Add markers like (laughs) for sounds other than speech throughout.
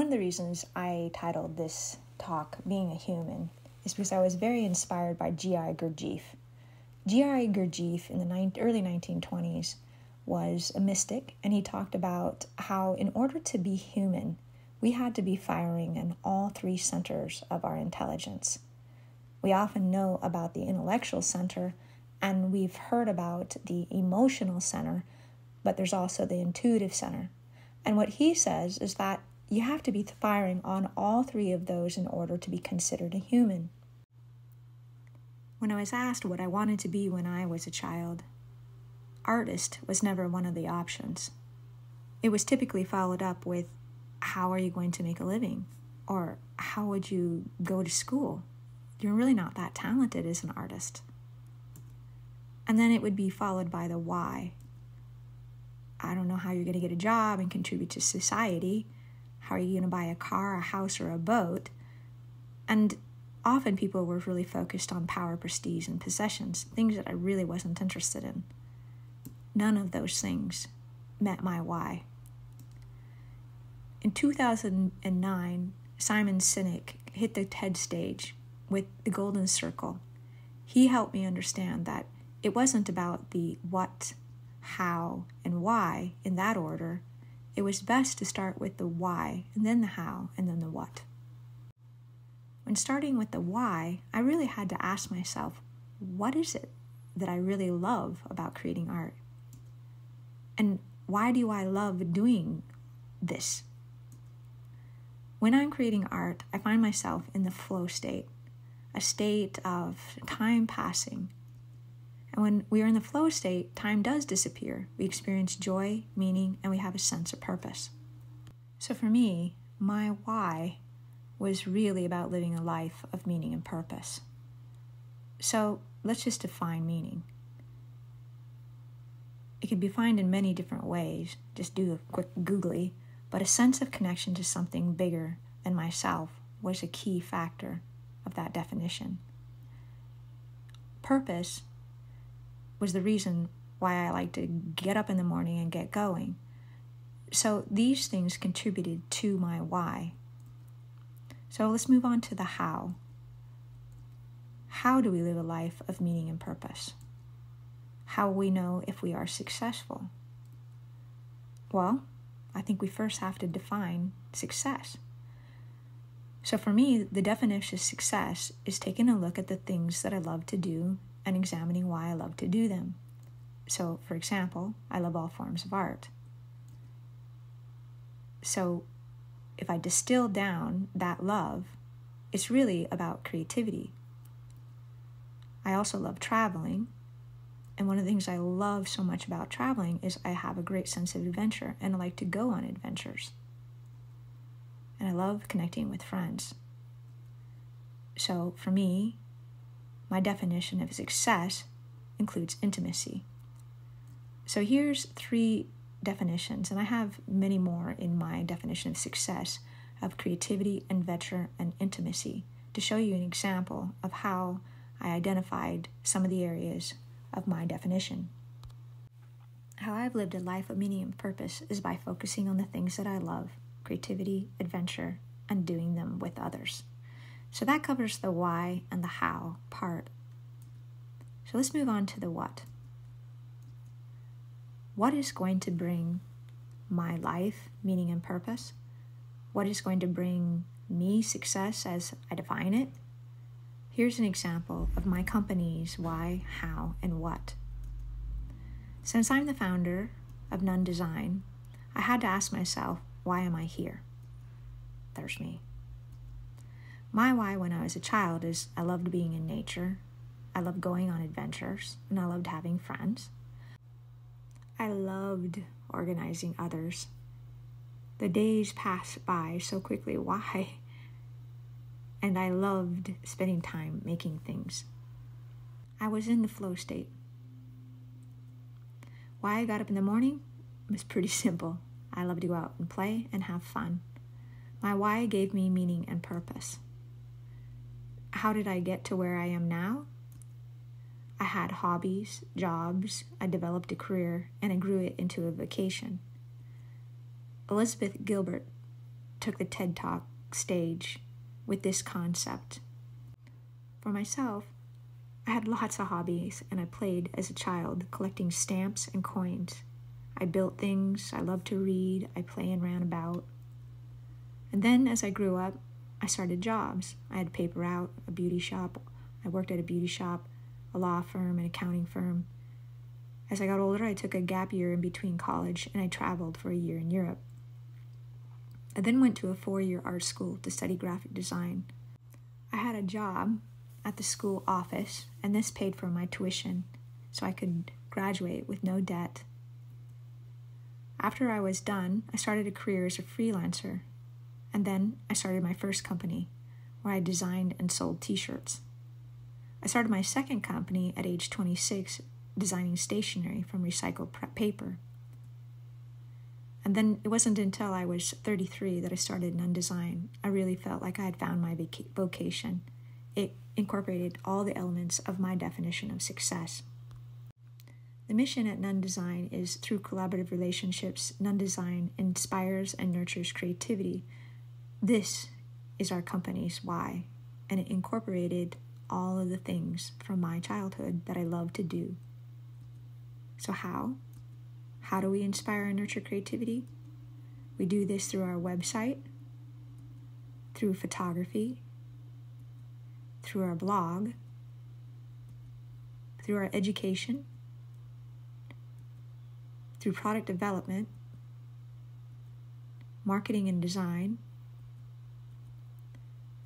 One of the reasons I titled this talk Being a Human is because I was very inspired by G.I. Gurdjieff. G.I. Gurdjieff in the early 1920s was a mystic, and he talked about how, in order to be human, we had to be firing in all three centers of our intelligence. We often know about the intellectual center, and we've heard about the emotional center, but there's also the intuitive center. And what he says is that you have to be firing on all three of those in order to be considered a human. When I was asked what I wanted to be when I was a child, artist was never one of the options. It was typically followed up with, How are you going to make a living? Or how would you go to school? You're really not that talented as an artist. And then it would be followed by the why. I don't know how you're going to get a job and contribute to society how are you going to buy a car, a house, or a boat? And often people were really focused on power, prestige, and possessions, things that I really wasn't interested in. None of those things met my why. In 2009, Simon Sinek hit the TED stage with the Golden Circle. He helped me understand that it wasn't about the what, how, and why in that order it was best to start with the why, and then the how, and then the what. When starting with the why, I really had to ask myself, what is it that I really love about creating art? And why do I love doing this? When I'm creating art, I find myself in the flow state, a state of time passing and when we are in the flow state, time does disappear. We experience joy, meaning, and we have a sense of purpose. So for me, my why was really about living a life of meaning and purpose. So let's just define meaning. It can be defined in many different ways. Just do a quick googly, but a sense of connection to something bigger than myself was a key factor of that definition. Purpose was the reason why I like to get up in the morning and get going. So these things contributed to my why. So let's move on to the how. How do we live a life of meaning and purpose? How will we know if we are successful? Well, I think we first have to define success. So for me, the definition of success is taking a look at the things that I love to do and examining why I love to do them. So, for example, I love all forms of art. So, if I distill down that love, it's really about creativity. I also love traveling. And one of the things I love so much about traveling is I have a great sense of adventure and I like to go on adventures. And I love connecting with friends. So for me, my definition of success includes intimacy. So here's three definitions, and I have many more in my definition of success of creativity, adventure, and intimacy to show you an example of how I identified some of the areas of my definition. How I've lived a life of meaning and purpose is by focusing on the things that I love creativity, adventure, and doing them with others. So that covers the why and the how part. So let's move on to the what. What is going to bring my life meaning and purpose? What is going to bring me success as I define it? Here's an example of my company's why, how, and what. Since I'm the founder of Nunn Design, I had to ask myself, why am I here? There's me. My why when I was a child is I loved being in nature, I loved going on adventures, and I loved having friends. I loved organizing others. The days passed by so quickly. Why? (laughs) And I loved spending time making things. I was in the flow state. Why I got up in the morning was pretty (laughs) simple. I loved to go out and play and have fun. My why gave me meaning and purpose how did I get to where I am now? I had hobbies, jobs, I developed a career, and I grew it into a vocation. Elizabeth Gilbert took the TED Talk stage with this concept. For myself, I had lots of hobbies and I played as a child, collecting stamps and coins. I built things, I loved to read, I play and ran about. And then as I grew up, I started jobs. I had paper out, a beauty shop. I worked at a beauty shop, a law firm, an accounting firm. As I got older, I took a gap year in between college and I traveled for a year in Europe. I then went to a four year art school to study graphic design. I had a job at the school office, and this paid for my tuition so I could graduate with no debt. After I was done, I started a career as a freelancer, and then I started my first company where I designed and sold t shirts. I started my second company at age 26, designing stationery from recycled prep paper. And then it wasn't until I was 33 that I started Nunn Design. I really felt like I had found my vocation. It incorporated all the elements of my definition of success. The mission at Nunn Design is through collaborative relationships, Nunn Design inspires and nurtures creativity. This is our company's why, and it incorporated all of the things from my childhood that I love to do. So, how? How do we inspire and nurture creativity? We do this through our website, through photography, through our blog, through our education, through product development, marketing and design,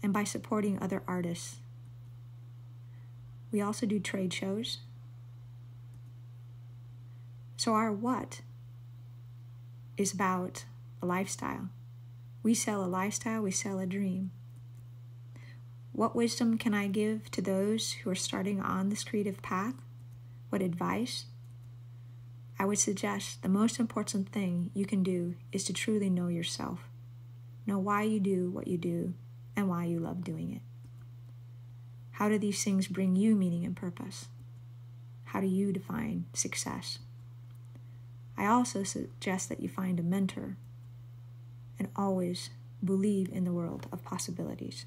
and by supporting other artists. We also do trade shows so, our what is about a lifestyle. We sell a lifestyle, we sell a dream. What wisdom can I give to those who are starting on this creative path? What advice? I would suggest the most important thing you can do is to truly know yourself. Know why you do what you do and why you love doing it. How do these things bring you meaning and purpose? How do you define success? I also suggest that you find a mentor and always believe in the world of possibilities.